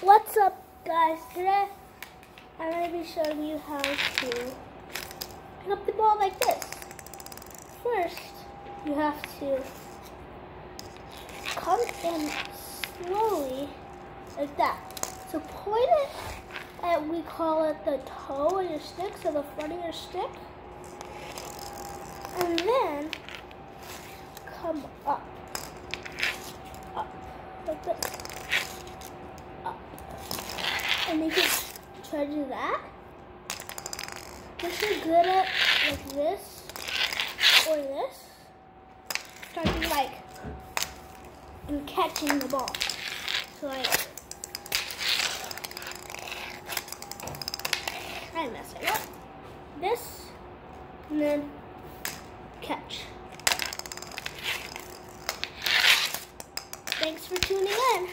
What's up guys? Today I'm going to be showing you how to pick up the ball like this. First, you have to come in slowly like that. So point it at, we call it the toe of your stick, so the front of your stick. And then come up. Up. Like this and they can try to do that. This is good at like this or this. Starting like and catching the ball. So like I mess it up. This and then catch. Thanks for tuning in.